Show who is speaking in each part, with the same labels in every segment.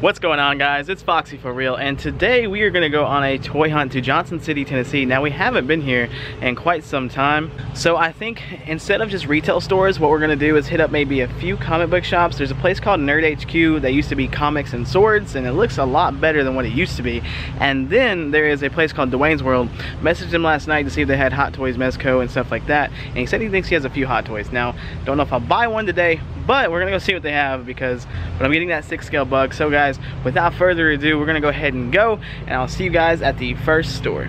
Speaker 1: What's going on guys? It's Foxxy Faux Real and today we are going to go on a toy hunt to Johnson City, Tennessee. Now we haven't been here in quite some time. So I think instead of just retail stores, what we're going to do is hit up maybe a few comic book shops. There's a place called Nerd HQ that used to be comics and swords and it looks a lot better than what it used to be. And then there is a place called Dwayne's World. Messaged him last night to see if they had Hot Toys, Mezco and stuff like that. And he said he thinks he has a few Hot Toys. Now, don't know if I'll buy one today, but we're gonna go see what they have because but I'm getting that six scale bug. So guys, without further ado, we're gonna go ahead and go and I'll see you guys at the first store.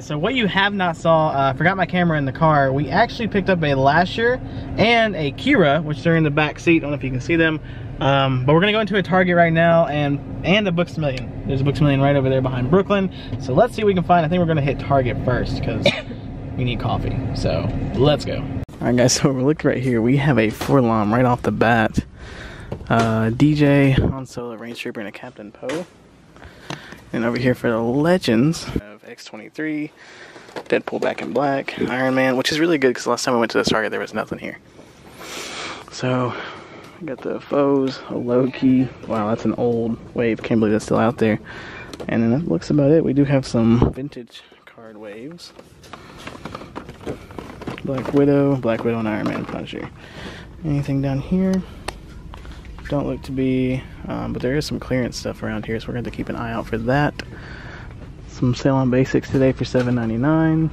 Speaker 1: Guys. So what you have not saw, uh, I uh, forgot my camera in the car. We actually picked up a Lasher and a Qi'ra, which they're in the back seat. I don't know if you can see them. Um, but we're gonna go into a Target right now and and a Books a Million. There's a Books a Million right over there behind Brooklyn. So let's see what we can find. I think we're gonna hit Target first because we need coffee. So let's go. All right, guys. So we're looking right here. We have a 4-LOM right off the bat. Uh, DJ, Han Solo, Range Trooper, and a Captain Poe. And over here for the Legends X23, Deadpool Back in Black, Iron Man, which is really good because last time we went to the Target there was nothing here. So, I got the Foes, a Loki. Wow, that's an old wave. Can't believe that's still out there. And then that looks about it. We do have some vintage card waves. Black Widow, Black Widow, and Iron Man Punisher. Anything down here? Don't look to be um, but there is some clearance stuff around here, so we're going to keep an eye out for that. Some on basics today for $7.99.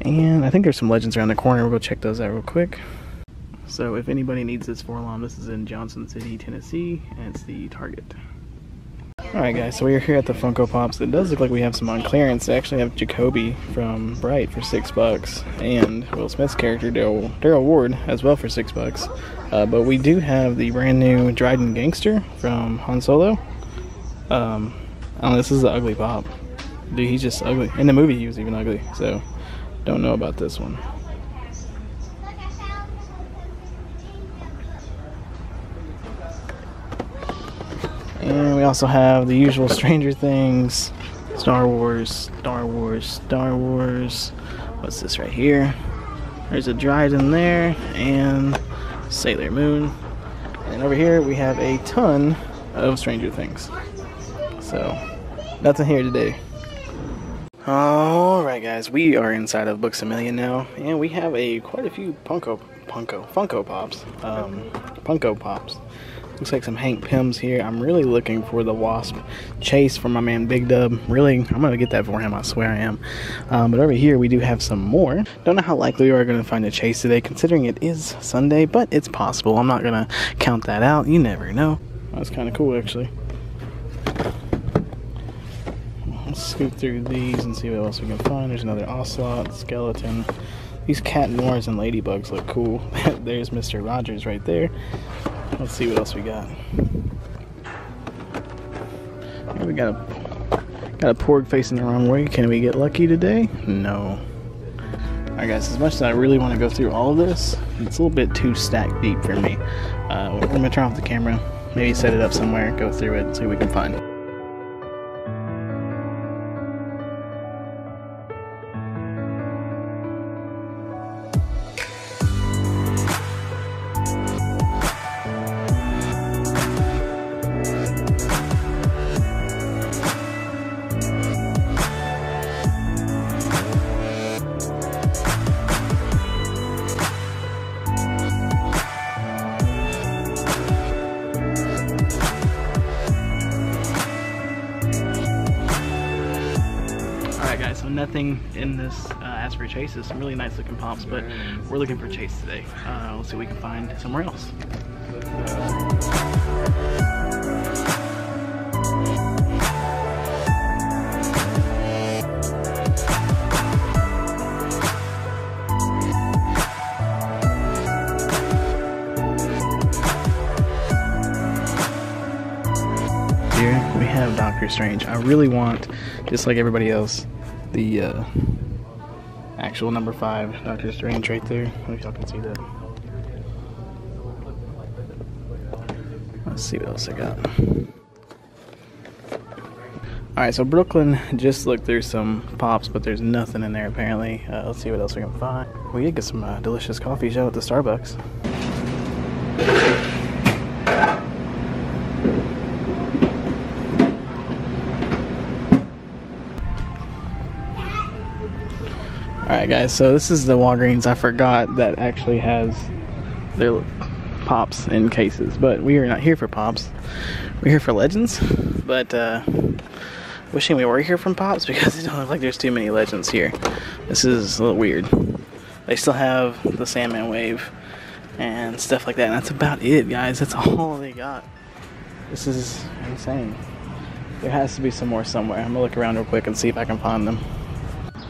Speaker 1: And I think there's some legends around the corner. We'll go check those out real quick. So if anybody needs this 4-LOM, this is in Johnson City, Tennessee, and it's the Target. Alright guys, so we're here at the Funko Pops. It does look like we have some on clearance. They actually have Jakoby from Bright for six bucks, and Will Smith's character Daryl Ward as well for six bucks. Uh, but we do have the brand new Dryden Gangster from Han Solo. Um, I this is an ugly pop. Dude, he's just ugly. In the movie, he was even ugly, so don't know about this one. And we also have the usual Stranger Things, Star Wars, Star Wars, Star Wars. What's this right here? There's a Dryden there, and Sailor Moon. And over here we have a ton of Stranger Things. So, nothing here today. Alright guys, we are inside of Books A Million now, and we have a quite a few Punko, Punko, Funko Pops, um, Punko Pops. Looks like some Hank Pyms here. I'm really looking for the Wasp Chase from my man Big Dub. Really, I'm going to get that for him. I swear I am. Um, but over here, we do have some more. Don't know how likely we are going to find a Chase today, considering it is Sunday, but it's possible. I'm not going to count that out. You never know. That's kind of cool, actually. Through these and see what else we can find. There's another Ocelot, Skeleton. These cat noirs and ladybugs look cool. There's Mr. Rogers right there. Let's see what else we got. Here we got a got a porg facing the wrong way. Can we get lucky today? No. Alright guys, as much as I really want to go through all of this, it's a little bit too stacked deep for me. Uh, we're going to turn off the camera, maybe set it up somewhere, go through it, and see what we can find. Nothing in this uh, Asbury Chases. Some really nice looking pops, but we're looking for Chase today. Uh, we'll see what we can find somewhere else. here, we have Doctor Strange. I really want, just like everybody else, the uh, actual number five Doctor Strange right there. I if y'all can see that. Let's see what else I got. Alright, so Brooklyn just looked through some pops, but there's nothing in there apparently. Uh, let's see what else we can find. We did get some uh, delicious coffee shout at the Starbucks. Guys, so this is the Walgreens I forgot that actually has their pops in cases, but we are not here for pops. We're here for legends, but uh, wishing we were here from pops because it don't look like there's too many legends here. This is a little weird. They still have the Sandman wave and stuff like that, and that's about it, guys. That's all they got. This is insane. There has to be some more somewhere. I'm gonna look around real quick and see if I can find them.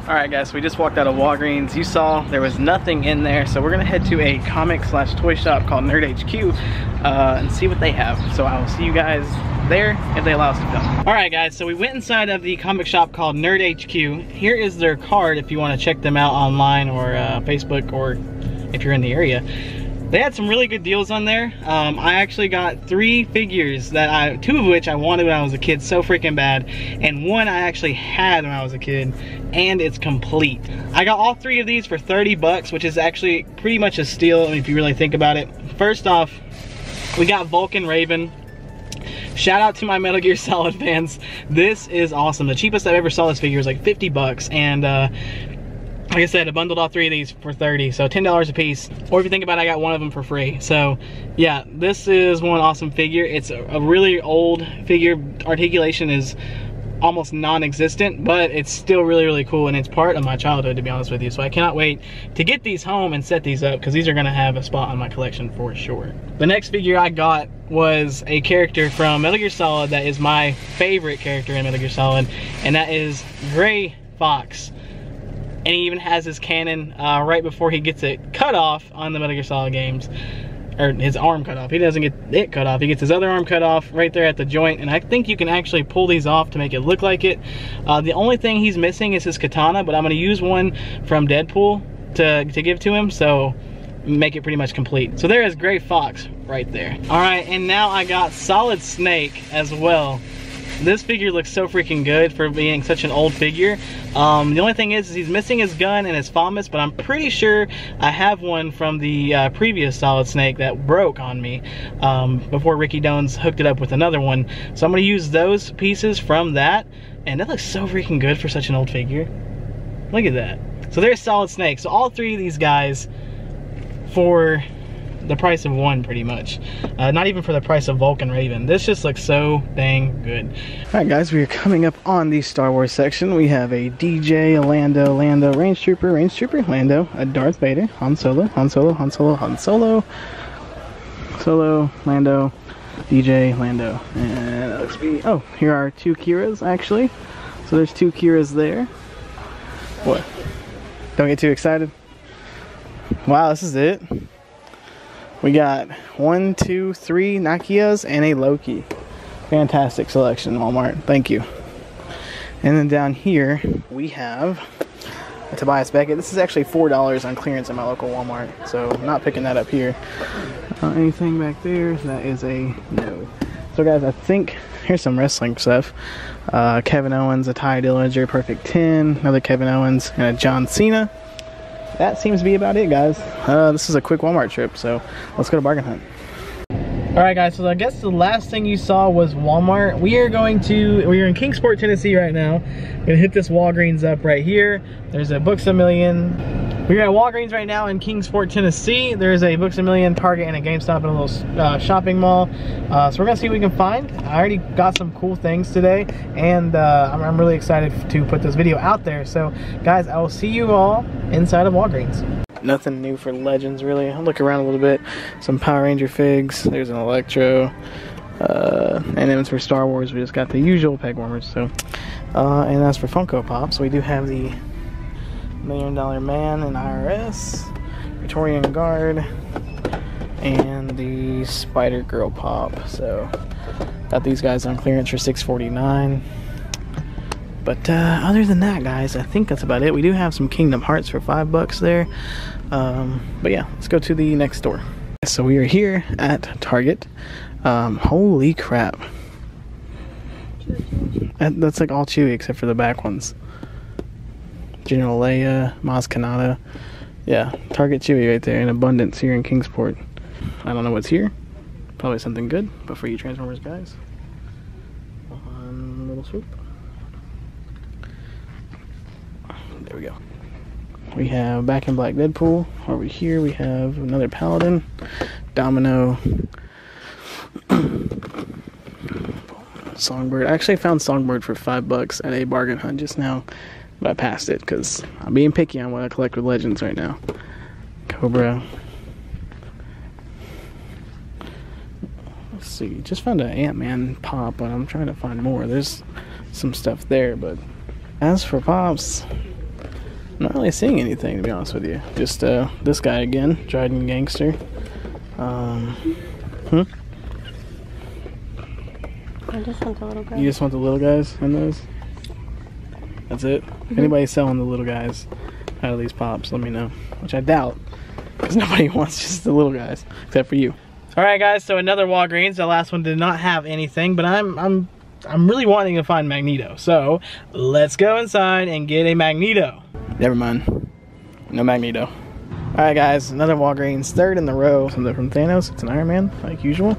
Speaker 1: Alright guys, so we just walked out of Walgreens. You saw there was nothing in there, so we're gonna head to a comic slash toy shop called Nerd HQ uh, and see what they have. So I will see you guys there if they allow us to come. Alright guys, so we went inside of the comic shop called Nerd HQ. Here is their card if you want to check them out online or uh, Facebook or if you're in the area. They had some really good deals on there. Um, I actually got three figures that I, two of which I wanted when I was a kid so freaking bad, and one I actually had when I was a kid, and it's complete. I got all three of these for 30 bucks, which is actually pretty much a steal if you really think about it. First off, we got Vulcan Raven. Shout out to my Metal Gear Solid fans. This is awesome. The cheapest I've ever saw this figure is like 50 bucks, and uh, like I said, I bundled all three of these for 30, so $10 a piece. Or if you think about it, I got one of them for free. So yeah, this is one awesome figure. It's a, really old figure. Articulation is almost non-existent, but it's still really, really cool, and it's part of my childhood, to be honest with you. So I cannot wait to get these home and set these up, because these are gonna have a spot on my collection for sure. The next figure I got was a character from Metal Gear Solid that is my favorite character in Metal Gear Solid, and that is Gray Fox and he even has his cannon uh, right before he gets it cut off on the Metal Gear Solid games or his arm cut off. He doesn't get it cut off. He gets his other arm cut off right there at the joint. And I think you can actually pull these off to make it look like it. Uh, the only thing he's missing is his katana, but I'm gonna use one from Deadpool to, to give to him. So make it pretty much complete. So there is Gray Fox right there. All right, and now I got Solid Snake as well. This figure looks so freaking good for being such an old figure. Um, the only thing is, is, he's missing his gun and his FAMAS, but I'm pretty sure I have one from the uh, previous Solid Snake that broke on me um, before Ricky Dones hooked it up with another one. So I'm going to use those pieces from that, and that looks so freaking good for such an old figure. Look at that. So there's Solid Snake. So all three of these guys for the price of one pretty much. Uh, not even for the price of Vulcan Raven. This just looks so dang good. Alright guys, we are coming up on the Star Wars section. We have a DJ, a Lando, Lando, Range Trooper, Range Trooper, Lando, a Darth Vader, Han Solo, Han Solo, Han Solo, Han Solo, Solo, Lando, DJ, Lando. And be, oh, here are two Qi'ras actually. So there's two Qi'ras there. What? Don't get too excited. Wow, this is it. We got one, two, three Nakias and a Loki. Fantastic selection, Walmart. Thank you. And then down here, we have a Tobias Beckett. This is actually $4 on clearance at my local Walmart, so I'm not picking that up here. Uh, anything back there? That is a no. So guys, I think here's some wrestling stuff. Uh, Kevin Owens, a Tye Dillinger, Perfect 10, another Kevin Owens, and a John Cena that seems to be about it, guys. Uh, this is a quick Walmart trip, so let's go to Bargain Hunt. All right, guys, so I guess the last thing you saw was Walmart. We are going to, we are in Kingsport, Tennessee right now. Gonna hit this Walgreens up right here. There's a Books A Million. We're at Walgreens right now in Kingsport, Tennessee. There's a Books A Million, Target, and a GameStop in a little uh, shopping mall. Uh, so we're gonna see what we can find. I already got some cool things today, and uh, I'm, I'm really excited to put this video out there. So, guys, I will see you all inside of Walgreens nothing new for Legends really. I'll look around a little bit. Some Power Ranger figs. There's an Electro. Uh, and then for Star Wars, we just got the usual peg warmers. So, uh, and as for Funko Pops, we do have the Million Dollar Man and IRS, Victorian Guard, and the Spider Girl Pop. So, Got these guys on clearance for 649 but uh, other than that, guys, I think that's about it. We do have some Kingdom Hearts for five bucks there. Um, but yeah, let's go to the next store. So we are here at Target. Um, holy crap. That's like all chewy except for the back ones. General Leia, Maz Kanata. Yeah, Target Chewy right there in abundance here in Kingsport. I don't know what's here. Probably something good, but for you Transformers guys, one little swoop. There we go. We have Back in Black Deadpool. Over here we have another Paladin, Domino, Songbird. I actually found Songbird for five bucks at a bargain hunt just now, but I passed it because I'm being picky on what I collect with Legends right now. Cobra. Let's see. Just found an Ant Man pop, but I'm trying to find more. There's some stuff there, but as for pops, I'm not really seeing anything to be honest with you. Just uh, this guy again, Dryden Gangster. Um, hmm?
Speaker 2: I just want the little guy.
Speaker 1: You just want the little guys in those? That's it?
Speaker 2: Mm-hmm.
Speaker 1: Anybody selling the little guys out of these pops, let me know. Which I doubt, because nobody wants just the little guys, except for you. All right, guys. So another Walgreens. The last one did not have anything, but I'm I'm I'm really wanting to find Magneto. So let's go inside and get a Magneto. Never mind. No Magneto. All right, guys. Another Walgreens. Third in the row. Something from Thanos. It's an Iron Man, like usual.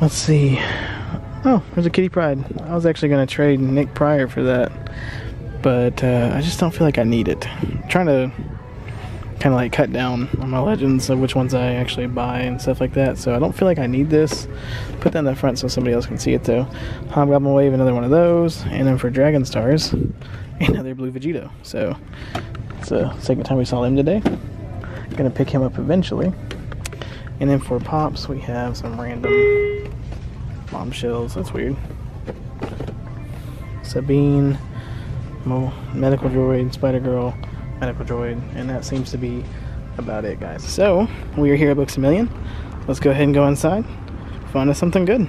Speaker 1: Let's see. Oh, there's a Kitty Pryde. I was actually going to trade Nick Pryor for that. But uh, I just don't feel like I need it. I'm trying to kind of like cut down on my legends of which ones I actually buy and stuff like that. So I don't feel like I need this. Put that in the front so somebody else can see it though. Hobgoblin Wave, another one of those. And then for Dragon Stars, another Blue Vegito. So it's the second time we saw him today. Gonna pick him up eventually. And then for Pops, we have some random bombshells. That's weird. Sabine, Medical Droid, Spider Girl, Medical Droid, and that seems to be about it, guys. So, we are here at Books a Million. Let's go ahead and go inside, find us something good.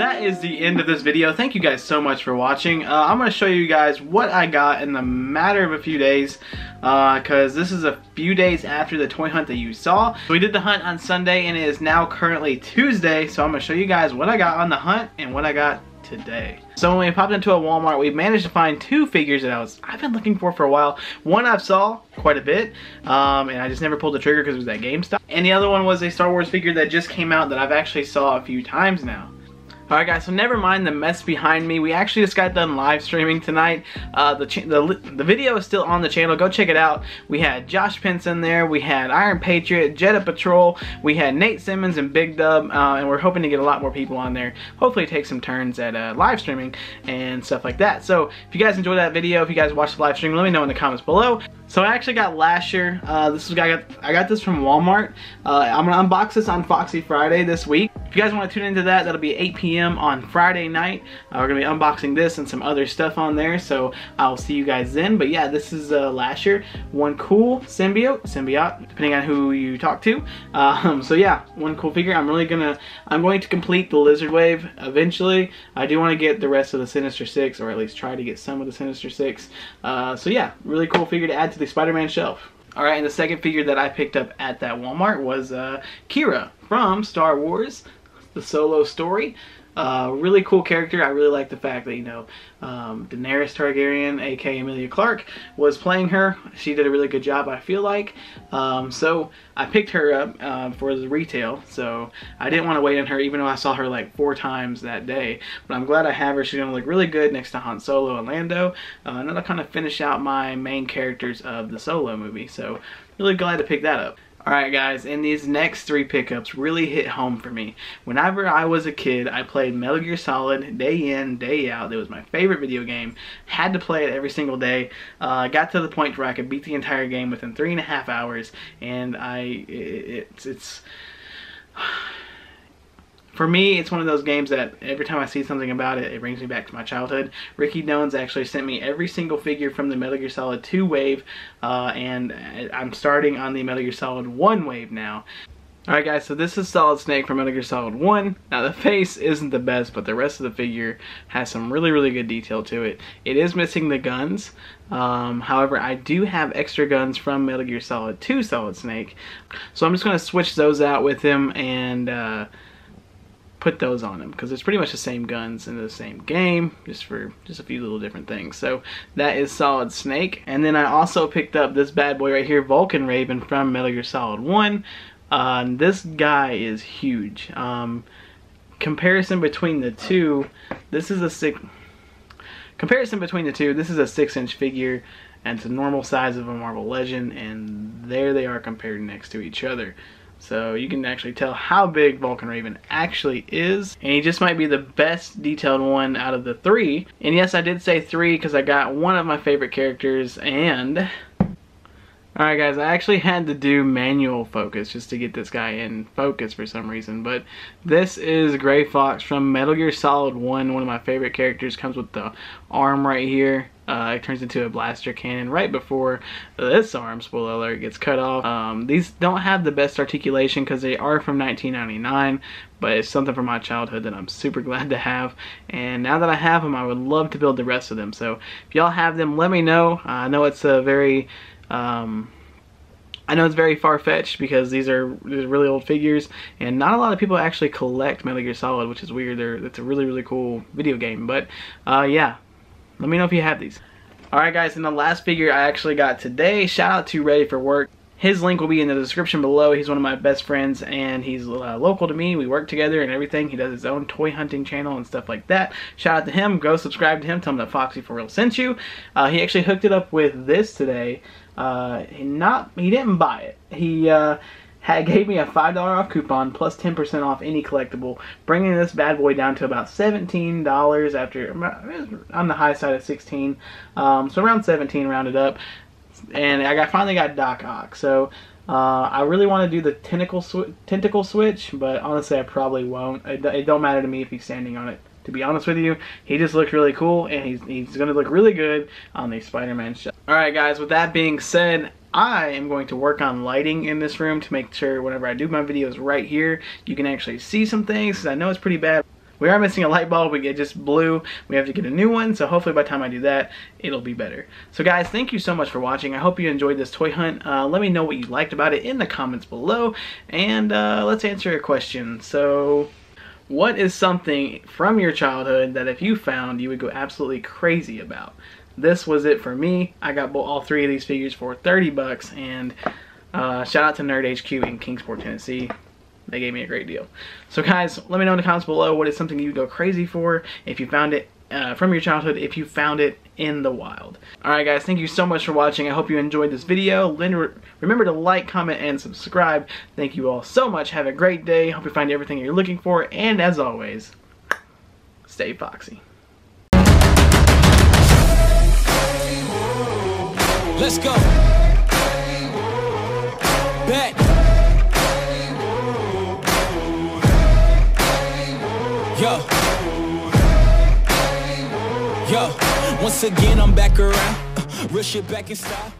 Speaker 1: That is the end of this video. Thank you guys so much for watching. Uh, I'm going to show you guys what I got in the matter of a few days because uh, this is a few days after the toy hunt that you saw. So we did the hunt on Sunday and it is now currently Tuesday so I'm going to show you guys what I got on the hunt and what I got today. So when we popped into a Walmart, we managed to find two figures that I was I've been looking for for a while. One I've saw quite a bit, um, and I just never pulled the trigger because it was at GameStop. And the other one was a Star Wars figure that just came out that I've actually saw a few times now. Alright guys, so never mind the mess behind me. We actually just got done live streaming tonight. Uh, the, the, the video is still on the channel. Go check it out. We had Josh Pence in there. We had Iron Patriot, Jedha Patrol. We had Nate Simmons and Big Dub. Uh, and we're hoping to get a lot more people on there. Hopefully take some turns at uh, live streaming and stuff like that. So if you guys enjoyed that video, if you guys watched the live stream, let me know in the comments below. So I actually got Lasher. Uh, this is I got I got this from Walmart. Uh, I'm gonna unbox this on Foxy Friday this week. If you guys want to tune into that, that'll be 8 p.m. on Friday night. Uh, we're gonna be unboxing this and some other stuff on there. So I'll see you guys then. But yeah, this is uh, Lasher. One cool symbiote, symbiote, depending on who you talk to. Um, so yeah, one cool figure. I'm really gonna I'm going to complete the Lizard Wave eventually. I do want to get the rest of the Sinister Six, or at least try to get some of the Sinister Six. Uh, so yeah, really cool figure to add to the Spider-Man shelf. All right, and the second figure that I picked up at that Walmart was uh, Qi'ra from Star Wars, the solo story. Uh, really cool character. I really like the fact that, you know, um, Daenerys Targaryen, aka Emilia Clarke, was playing her. She did a really good job, I feel like. Um, so I picked her up uh, for the retail, so I didn't want to wait on her, even though I saw her like four times that day. But I'm glad I have her. She's going to look really good next to Han Solo and Lando. Uh, and that'll kind of finish out my main characters of the Solo movie. So really glad to pick that up. Alright guys, and these next three pickups really hit home for me. Whenever I was a kid, I played Metal Gear Solid day in, day out. It was my favorite video game. Had to play it every single day. Uh, got to the point where I could beat the entire game within three and a half hours, and I, it, it's, it's for me, it's one of those games that every time I see something about it, it brings me back to my childhood. Ricky Dones actually sent me every single figure from the Metal Gear Solid 2 wave, uh, and I'm starting on the Metal Gear Solid 1 wave now. Alright guys, so this is Solid Snake from Metal Gear Solid 1. Now the face isn't the best, but the rest of the figure has some really, really good detail to it. It is missing the guns. Um, however, I do have extra guns from Metal Gear Solid 2 Solid Snake. So I'm just going to switch those out with him and... Uh, put those on them because it's pretty much the same guns in the same game just for just a few little different things. So that is Solid Snake. And then I also picked up this bad boy right here Vulcan Raven from Metal Gear Solid 1 uh, this guy is huge. Um, comparison between the two this is a six comparison between the two this is a six inch figure and it's a normal size of a Marvel Legend and there they are compared next to each other so you can actually tell how big Vulcan Raven actually is. And he just might be the best detailed one out of the three. And yes, I did say three because I got one of my favorite characters and... Alright guys, I actually had to do manual focus just to get this guy in focus for some reason, but this is Gray Fox from Metal Gear Solid 1, one of my favorite characters, comes with the arm right here, uh, it turns into a blaster cannon right before this arm, spoiler alert, gets cut off. Um, these don't have the best articulation because they are from 1999, but it's something from my childhood that I'm super glad to have. And now that I have them, I would love to build the rest of them. So if y'all have them, let me know. Uh, I know it's a very... Um, I know it's very far-fetched because these are, really old figures and not a lot of people actually collect Metal Gear Solid which is weird. They're, it's a really really cool video game but uh, yeah let me know if you have these. Alright guys, and the last figure I actually got today, shout out to Ready for Work. His link will be in the description below. He's one of my best friends and he's uh, local to me. We work together and everything. He does his own toy hunting channel and stuff like that. Shout out to him. Go subscribe to him. Tell him that Foxxy Faux Real sent you. Uh, he actually hooked it up with this today. Uh, he not he didn't buy it. He uh, had, gave me a $5 off coupon plus 10% off any collectible, bringing this bad boy down to about $17 after, on the high side of 16 um, so around 17 rounded up. And I got finally got Doc Ock, so uh, I really want to do the tentacle, sw tentacle switch, but honestly I probably won't. It, it don't matter to me if he's standing on it to be honest with you. He just looks really cool, and he's, he's going to look really good on the Spider-Man show. Alright guys, with that being said, I am going to work on lighting in this room to make sure whenever I do my videos right here, you can actually see some things, because I know it's pretty bad. We are missing a light bulb, we get just blue. We have to get a new one, so hopefully by the time I do that, it'll be better. So guys, thank you so much for watching. I hope you enjoyed this toy hunt. Uh, let me know what you liked about it in the comments below, and uh, let's answer a question. So, what is something from your childhood that if you found, you would go absolutely crazy about? This was it for me. I got all three of these figures for 30 bucks and uh, shout out to Nerd HQ in Kingsport, Tennessee. They gave me a great deal. So guys, let me know in the comments below what is something you'd go crazy for if you found it uh, from your childhood, if you found it in the wild. Alright guys, thank you so much for watching. I hope you enjoyed this video. Remember to like, comment, and subscribe. Thank you all so much. Have a great day. Hope you find everything you're looking for. And as always, stay foxy.
Speaker 3: Let's go. Bet. Yo. Yo. Once again, I'm back around. Uh, Rush it back in style.